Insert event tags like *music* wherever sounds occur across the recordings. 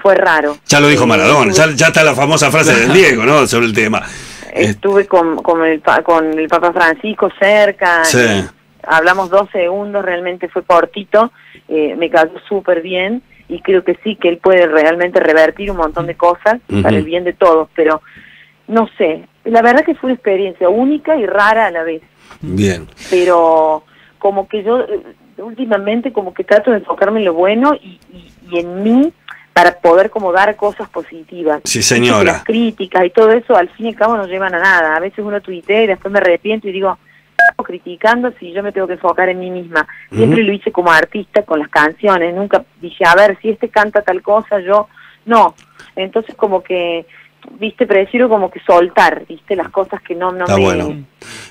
fue raro. Ya lo dijo Maradona, ya, ya está la famosa frase del *laughs* Diego, ¿no? Sobre el tema. Estuve con, con, el, con el Papa Francisco cerca. Sí. Hablamos dos segundos, realmente fue cortito. eh, me cayó súper bien y creo que sí, que él puede realmente revertir un montón de cosas para el bien de todos. Pero no sé, la verdad que fue una experiencia única y rara a la vez. Bien. pero como que yo últimamente como que trato de enfocarme en lo bueno y, y, y en mí para poder como dar cosas positivas. Sí, señora. Las críticas y todo eso al fin y al cabo no llevan a nada. A veces uno tuitea y después me arrepiento y digo, ¿qué hago criticando si yo me tengo que enfocar en mí misma. Siempre lo hice como artista con las canciones, nunca dije, a ver, si este canta tal cosa, yo no. Entonces como que, viste, prefiero como que soltar, viste, las cosas que no, no Está me... bueno. no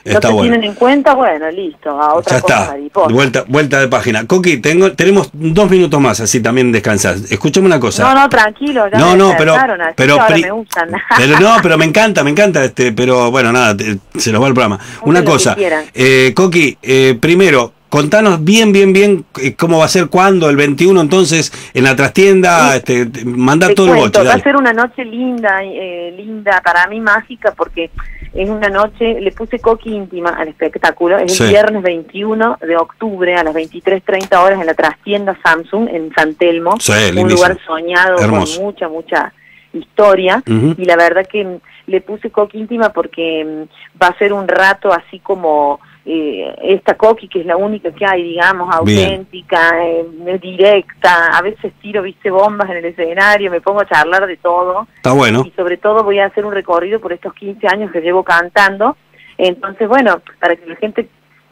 Está te bueno. tienen en cuenta, bueno, listo, a otra Ya cosa está. Vuelta, vuelta de página. Coqui, tengo, tenemos dos minutos más, así también descansas. Escúchame una cosa. No, no, tranquilo, ya No, me no, pero, pero, ahora me usan. *laughs* pero no, pero me encanta, me encanta este, pero bueno, nada, te- se nos va el programa. Una cosa, eh, Coqui, eh, primero, contanos bien, bien, bien eh, cómo va a ser, cuándo, el 21 entonces, en la trastienda, este, te- manda Te todo el boche, va a ser una noche linda, eh, linda, para mí mágica, porque es una noche, le puse coqui íntima al espectáculo, es Sí. el viernes 21 de octubre a las 23.30 horas en la trastienda Samsung en San Telmo, Sí, un lindísimo. lugar soñado Hermoso. con mucha, mucha historia, y la verdad que le puse coqui íntima porque mm, va a ser un rato así como eh, esta coqui que es la única que hay, digamos, auténtica, eh, directa, a veces tiro, viste, bombas en el escenario, me pongo a charlar de todo. Está bueno. y sobre todo voy a hacer un recorrido por estos 15 años que llevo cantando, entonces bueno, para que la gente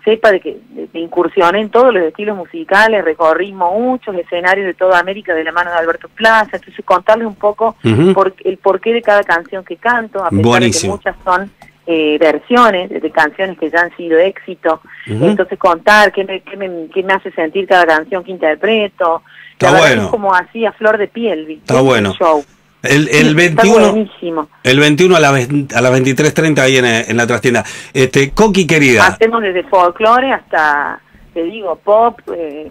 sepa de que de, de incursioné en todos los estilos musicales, recorrí muchos escenarios de toda América de la mano de Alberto Plaza, entonces contarles un poco por- el porqué de cada canción que canto, a pesar Buenísimo. de que muchas son eh, versiones de, canciones que ya han sido éxito, entonces contar qué me, qué, me, qué me hace sentir cada canción que interpreto, Está la verdad bueno. es como así a flor de piel, ¿viste? Está El bueno. show. El, el Sí, está 21, buenísimo. el 21 a las, a las 23.30 ahí en, en la trastienda. Este, Coqui querida. Hacemos desde folclore hasta, te digo, pop, eh,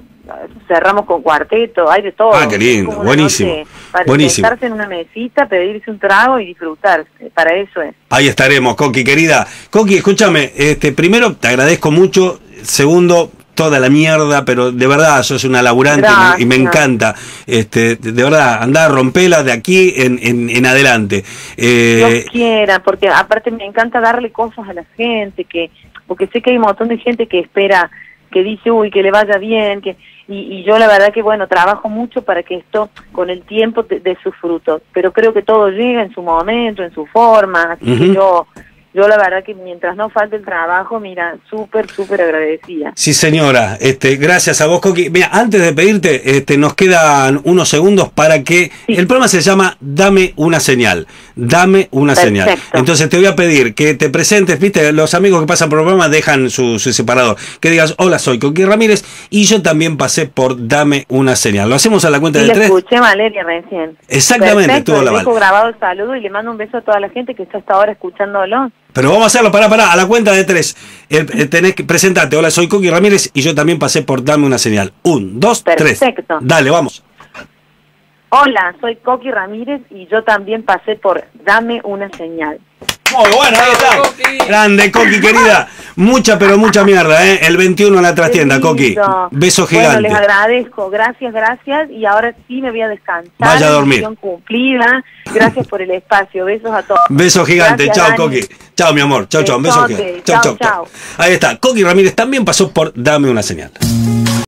cerramos con cuarteto, hay de todo. Ah, qué lindo, buenísimo, noche Para buenísimo. sentarse en una mesita, pedirse un trago y disfrutar, para eso es. Ahí estaremos, Coqui, querida. Coqui, escúchame, este, primero te agradezco mucho, segundo, toda la mierda, pero de verdad sos una laburante y me- y me Gracias. encanta. Este, de de verdad, andá, rompela de aquí en, en, en adelante. Eh, Dios quiera, porque aparte me encanta darle cosas a la gente, que porque sé que hay un montón de gente que espera, que dice, uy, que le vaya bien, que y, y yo la verdad que, bueno, trabajo mucho para que esto con el tiempo dé sus frutos, pero creo que todo llega en su momento, en su forma, así que yo, yo la verdad que mientras no falte el trabajo, mira, súper, súper agradecida. Sí, señora. Este, gracias a vos, Coqui. Mira, antes de pedirte, este, nos quedan unos segundos para que Sí. el programa se llama Dame una señal. Dame una Perfecto. señal. Entonces te voy a pedir que te presentes, viste, los amigos que pasan por el programa dejan su, su separador. Que digas, hola, soy Coqui Ramírez y yo también pasé por Dame una señal. Lo hacemos a la cuenta de tres. escuché Valeria recién. Exactamente, Perfecto, tuvo la dejo grabado el saludo y le mando un beso a toda la gente que está hasta ahora escuchándolo. Pero vamos a hacerlo, pará, pará, a la cuenta de tres. El- el- tenés que presentarte. Hola, soy Coqui Ramírez y yo también pasé por Dame una señal. Un, dos, tres. Perfecto. Dale, vamos. Hola, soy Coqui Ramírez y yo también pasé por Dame una señal. Muy bueno, ahí está. Coqui. Grande, Coqui, querida. Mucha, pero mucha mierda, ¿eh? El 21 en la trastienda, Coqui. Beso Bueno, gigante. les agradezco. Gracias, gracias. Y ahora sí me voy a descansar. Vaya a dormir. Cumplida. Gracias por el espacio. Besos a todos. Beso gigante. Chao. Coqui. Chao, mi amor. Chao, chao. Beso Besote. gigante. Chao, Chao, chao, chao. Ahí está. Coqui Ramírez también pasó por Dame una señal.